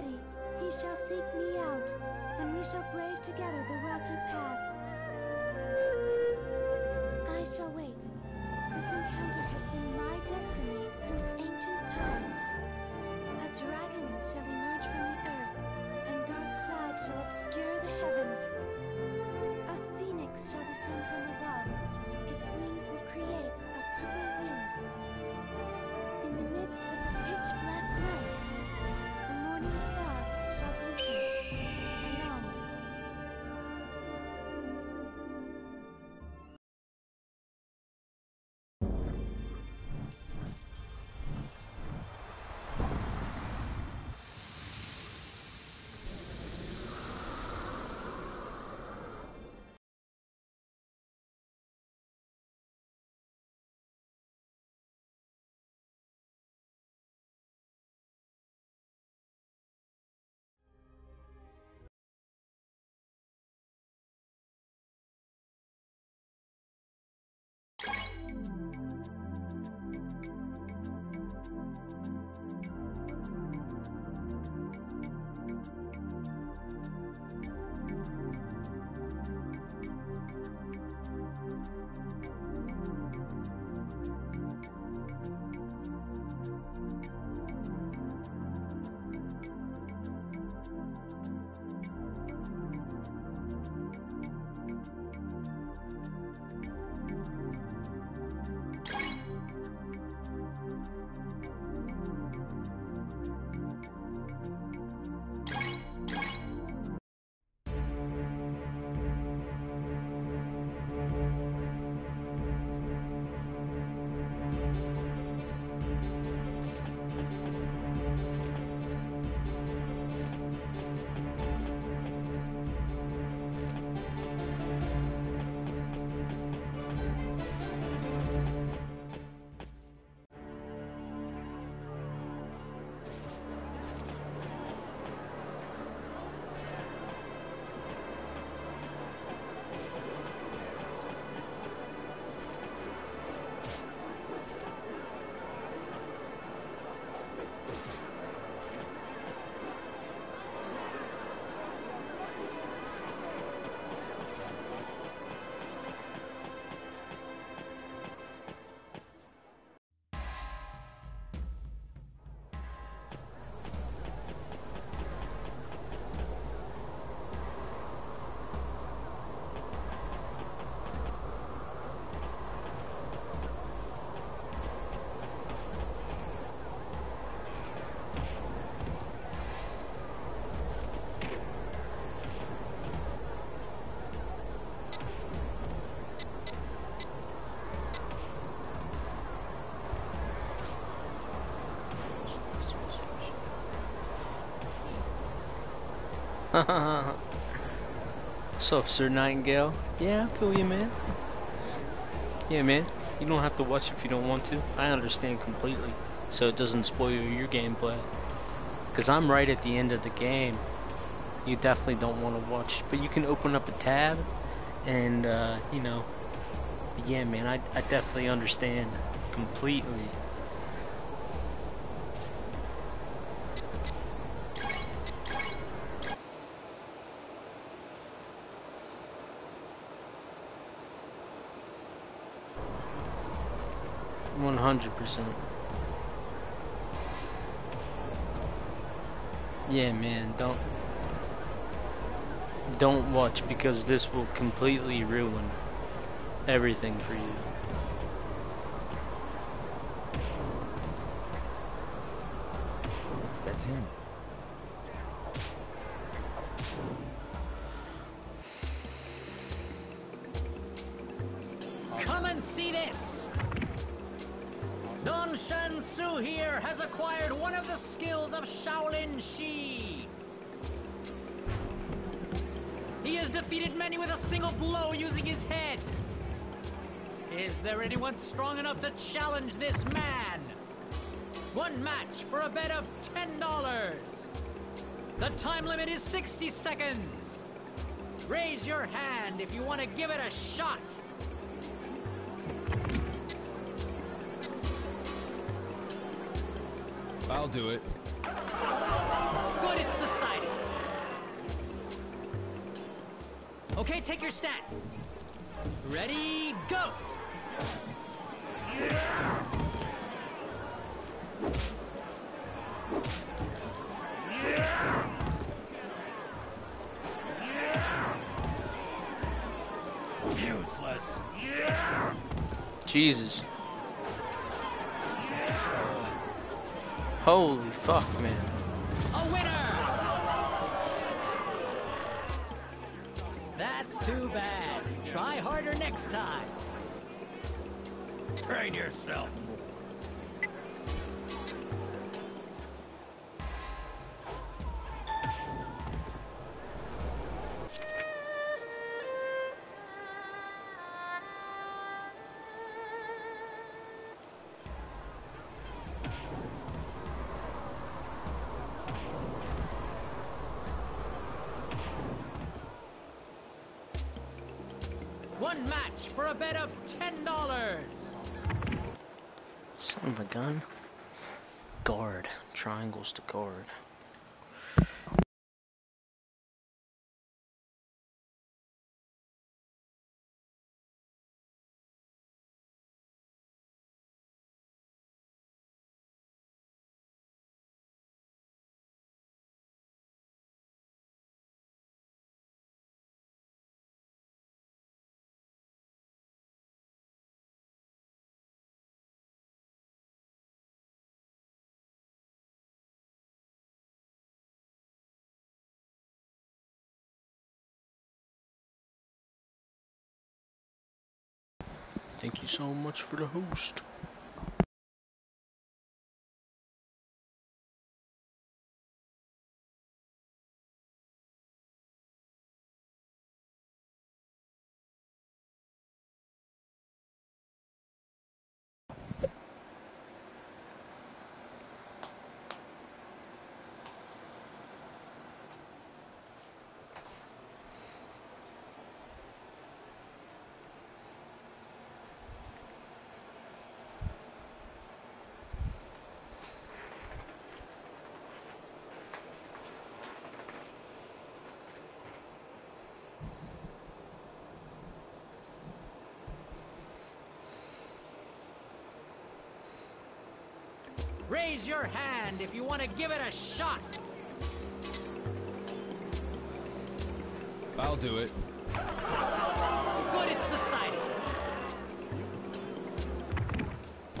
Ready, he shall seek me out, and we shall brave together the rocky path. I shall wait. This encounter you up, Sir Nightingale? Yeah, I feel you, man. Yeah, man. You don't have to watch if you don't want to. I understand completely. So it doesn't spoil your gameplay. Because I'm right at the end of the game. You definitely don't want to watch. But you can open up a tab and, uh, you know. Yeah, man, I, I definitely understand completely. One hundred percent. Yeah, man, don't don't watch because this will completely ruin everything for you. Blow using his head. Is there anyone strong enough to challenge this man? One match for a bet of $10. The time limit is 60 seconds. Raise your hand if you want to give it a shot. I'll do it. Okay, take your stats. Ready, go! Useless. Jesus. Holy fuck, man. Too bad. Try harder next time. Train yourself. Thank you so much for the host. Raise your hand if you want to give it a shot. I'll do it. Good, it's decided.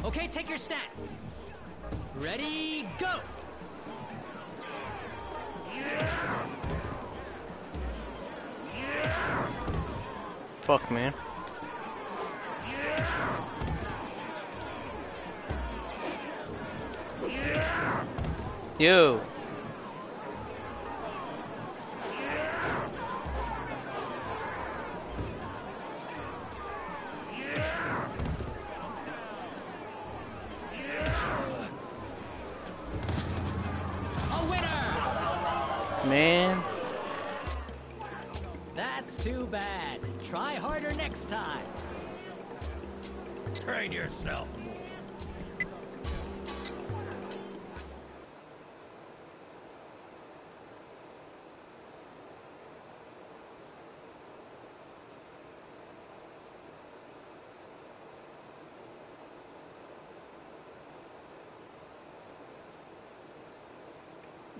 Okay, take your stance. Ready, go! Fuck, man. Yo.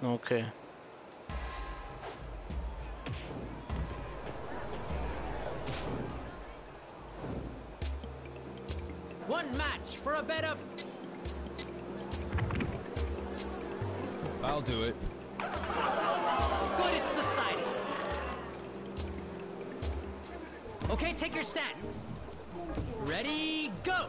Okay. One match for a bet of I'll do it. good, it's decided. Okay, take your stance. Ready, go!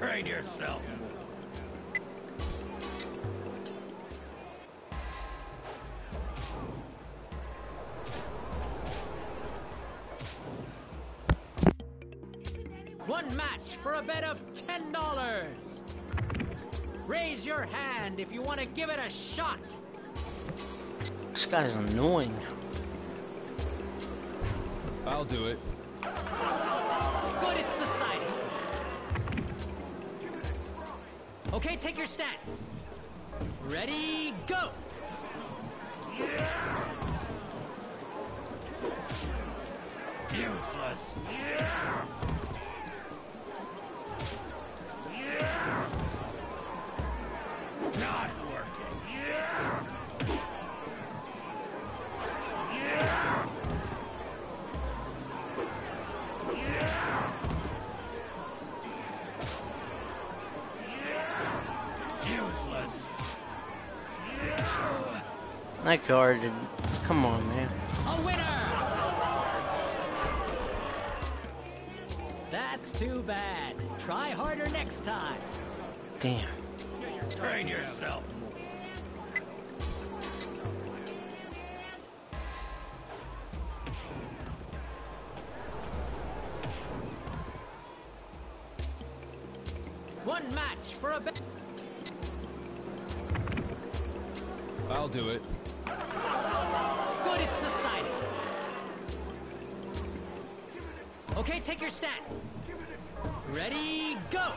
Train yourself. One match for a bet of $10. Raise your hand if you want to give it a shot. This guy's annoying. I'll do it. Okay, take your stance. Ready, go! Useless. Not That guard, did- come on, man. A winner! That's too bad. Try harder next time. Damn. Train yourself. One match for a bet. I'll do it. Okay, take your stance. Ready, go!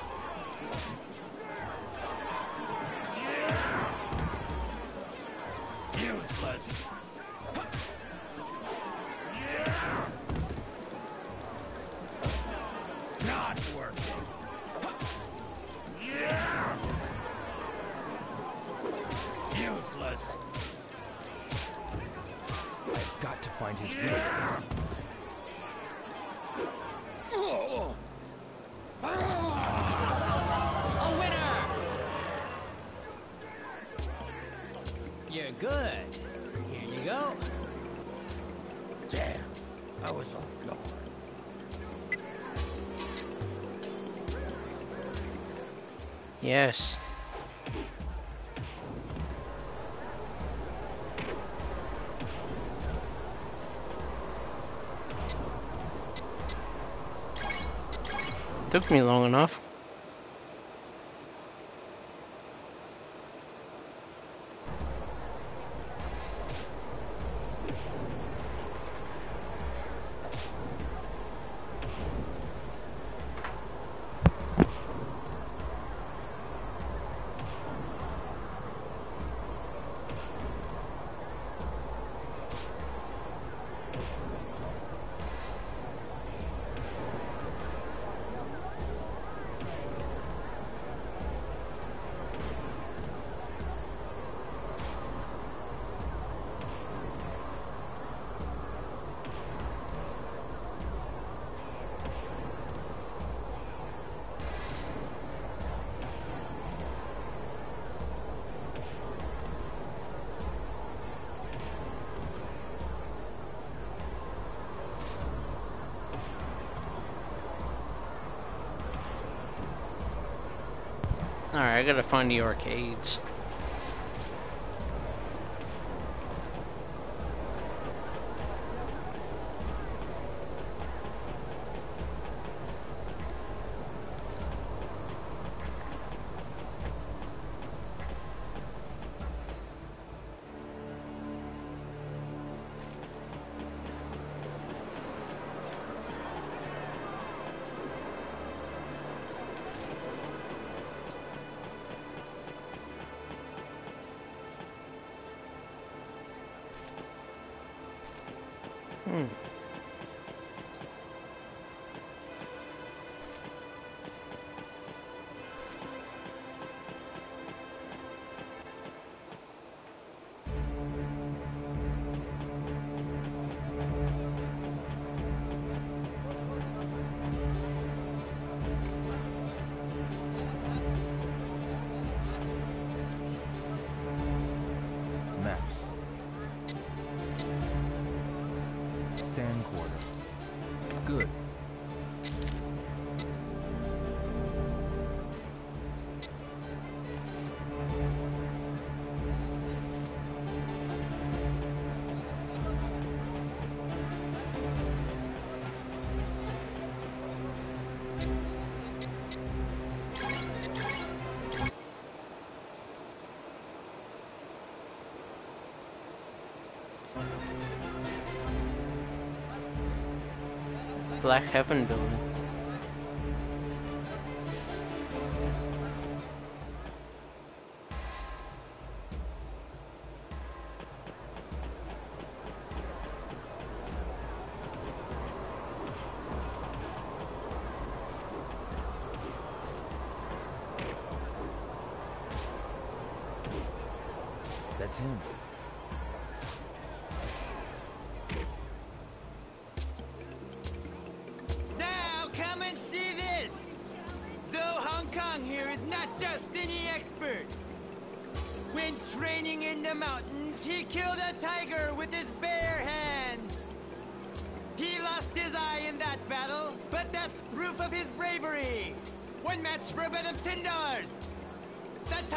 Took me long enough. I gotta find the arcades. Stand quarter. Good. Black Heaven building.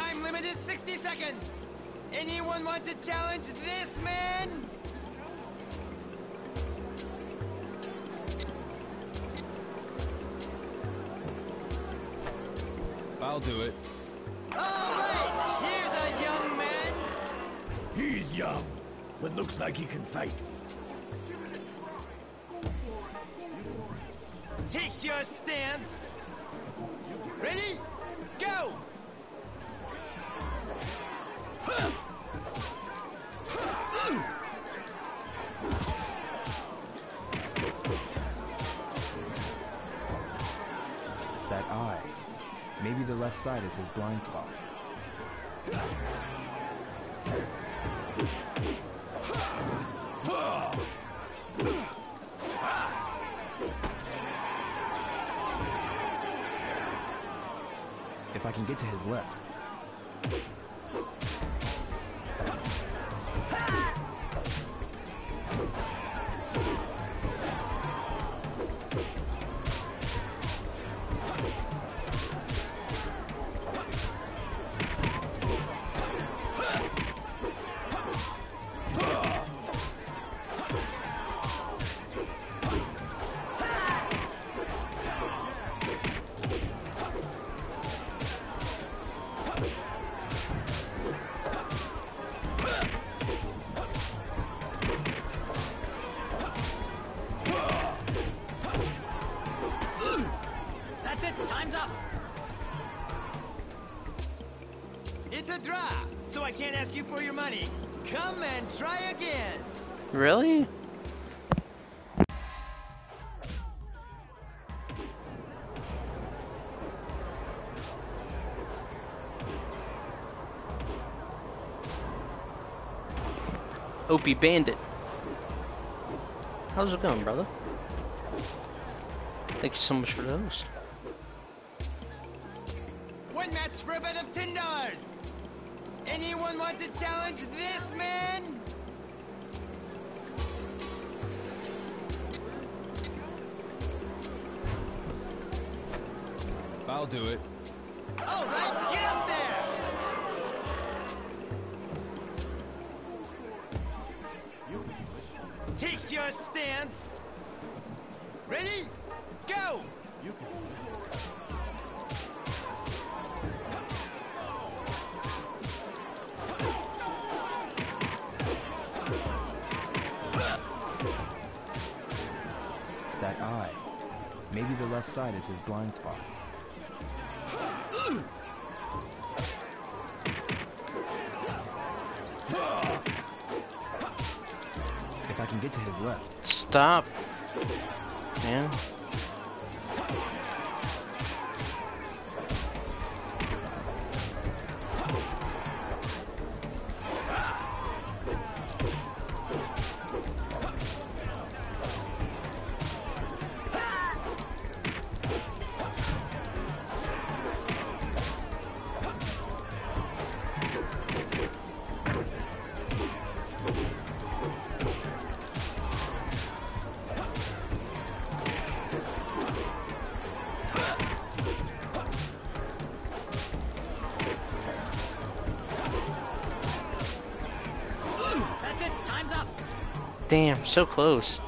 Time limit is 60 seconds. Anyone want to challenge this man? I'll do it. All right, here's a young man. He's young, but looks like he can fight. Take your stance. Ready? Side is his blind spot. If I can get to his left. Opie Bandit. How's it going, brother? Thank you so much for those. One match for a bet of $10. Anyone want to challenge this man? I'll do it. All right, get up there. Ready? Go! That eye. Maybe the left side is his blind spot. If I can get to his left. Stop. Man. Damn, so close.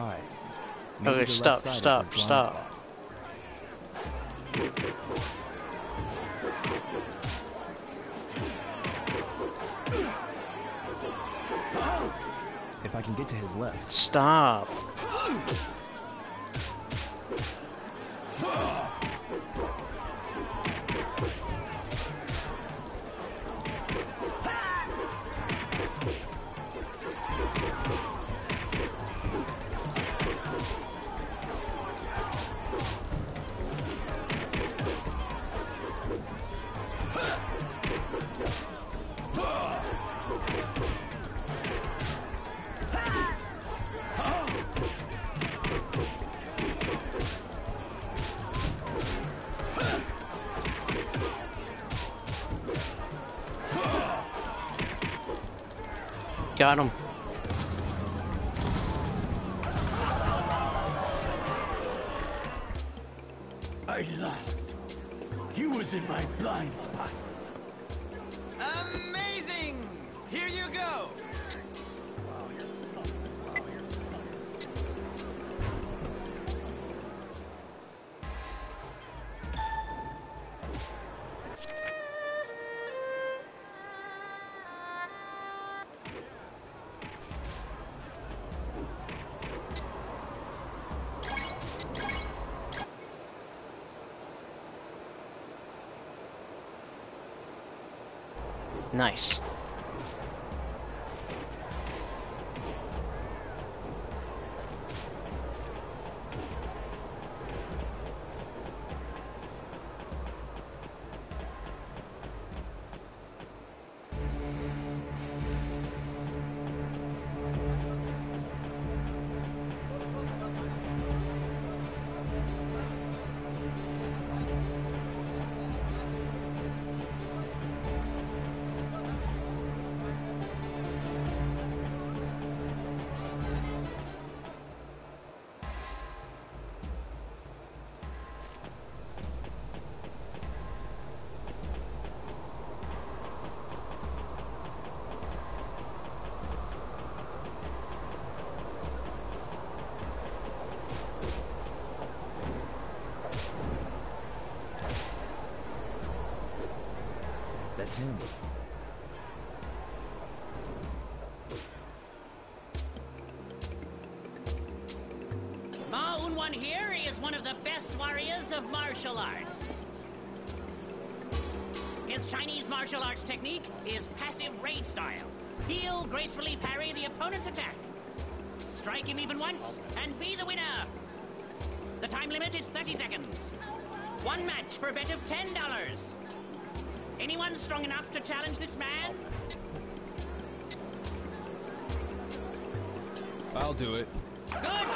That eye. Okay, stop, left side is stop, stop. If I can get to his left, Stop. Nice. That's. Ma Unwan here is one of the best warriors of martial arts. His Chinese martial arts technique is passive raid style. He'll gracefully parry the opponent's attack. Strike him even once and be the winner. The time limit is 30 seconds. One match for a bet of $10. Anyone strong enough to challenge this man? I'll do it. Good!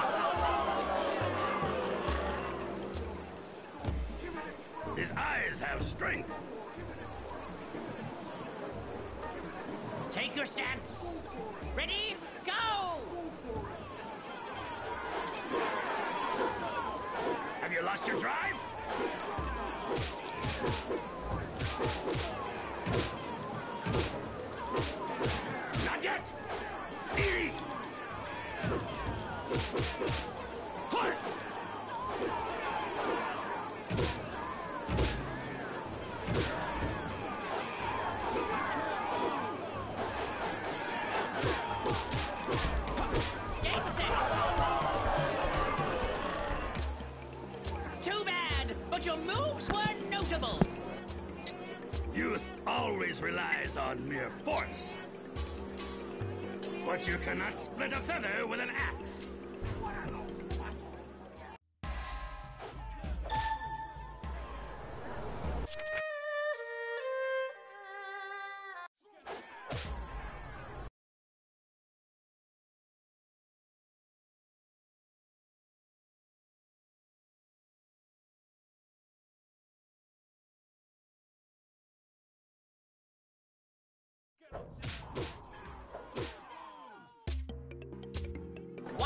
Split a feather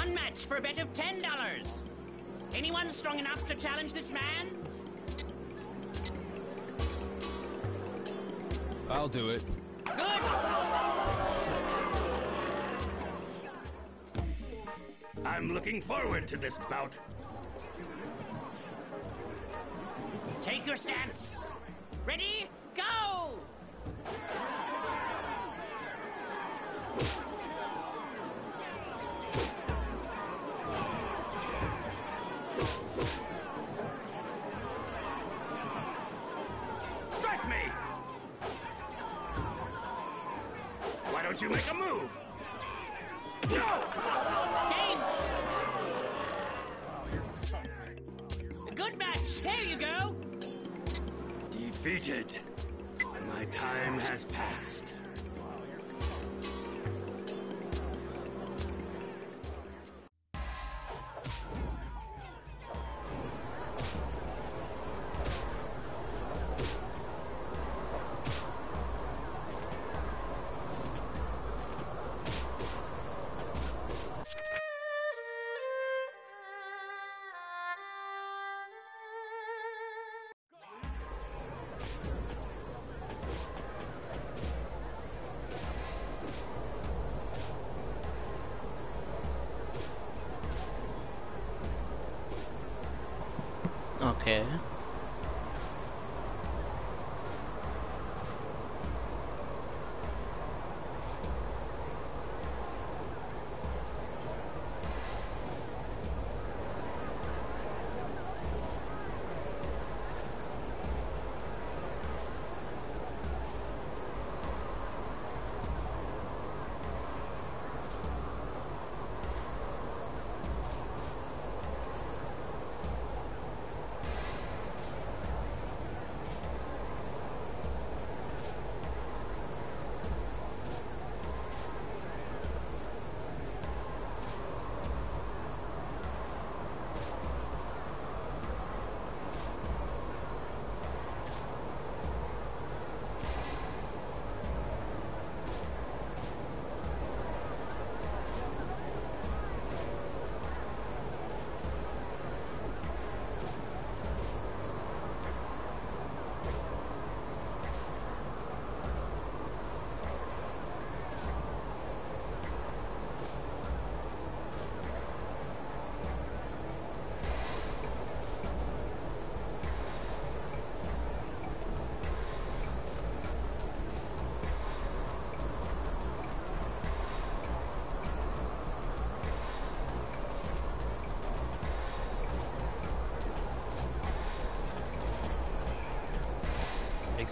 One match for a bet of ten dollars. Anyone strong enough to challenge this man? I'll do it. Good. I'm looking forward to this bout. Take your stance. Ready? Go!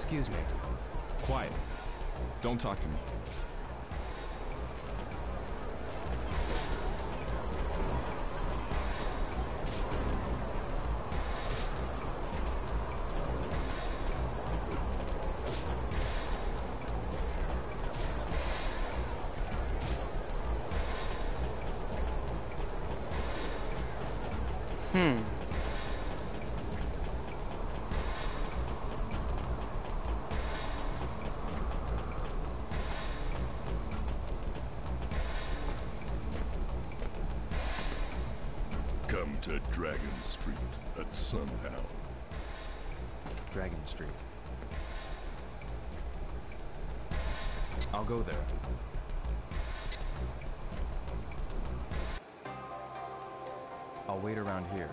Excuse me. Quiet. Don't talk to me. To Dragon Street at sundown. Dragon Street. I'll go there. I'll wait around here.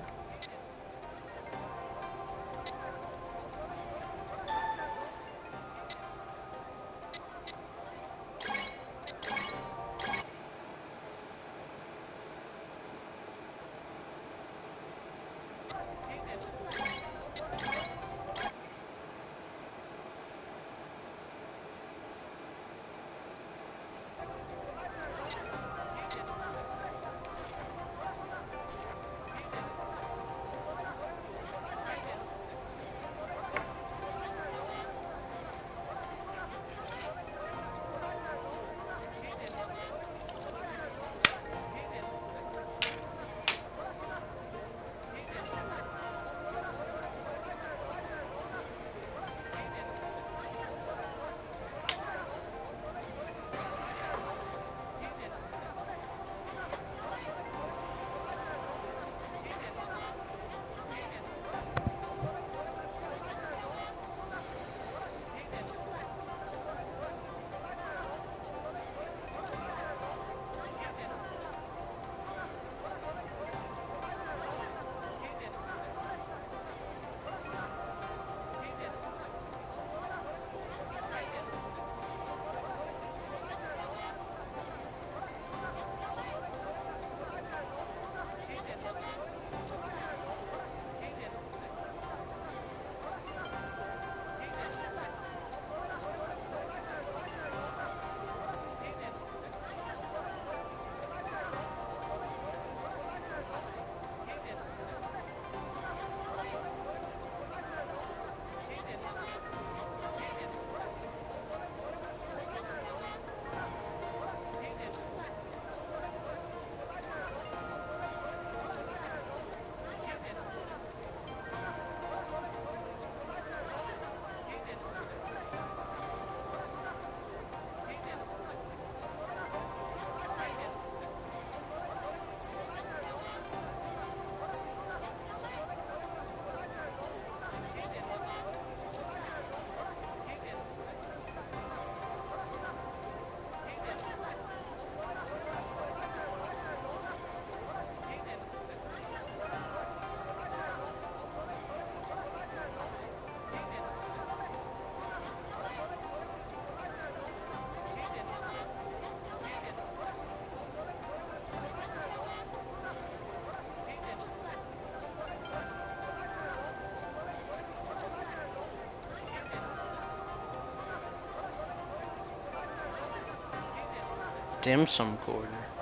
Dim sum quarter.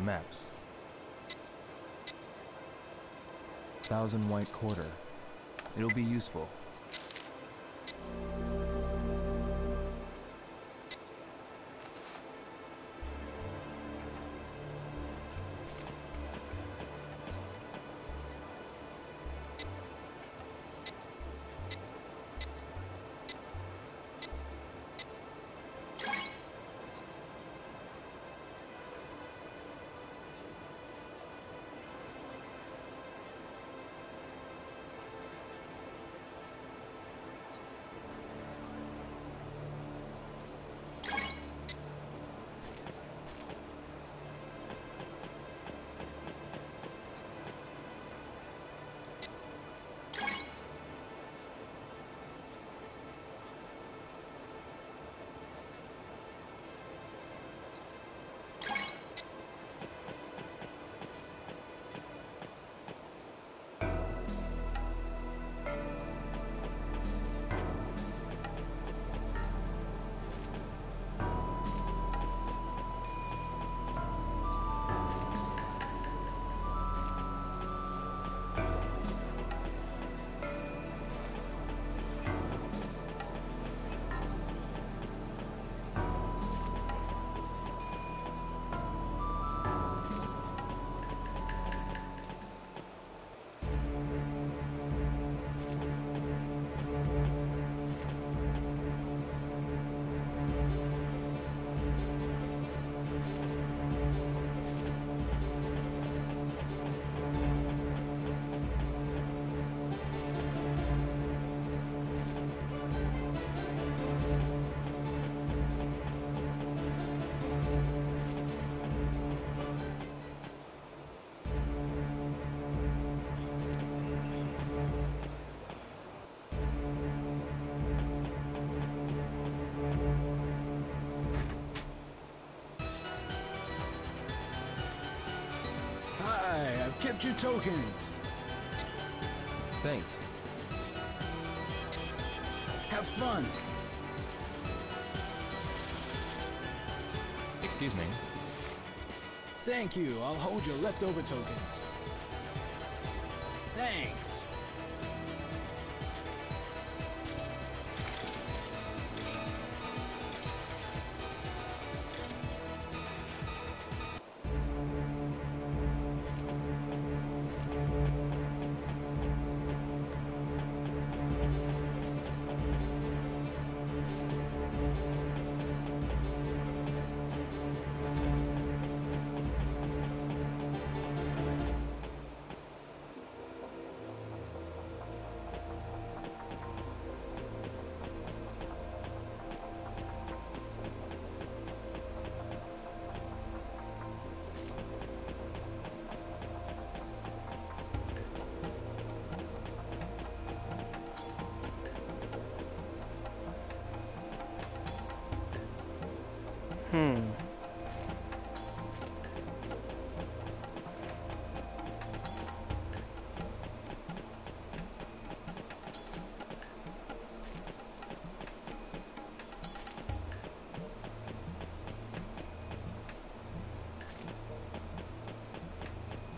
Maps. Thousand White Quarter. It'll be useful. Hi, your tokens. Thanks. Have fun. Excuse me. Thank you. I'll hold your leftover tokens. Thanks.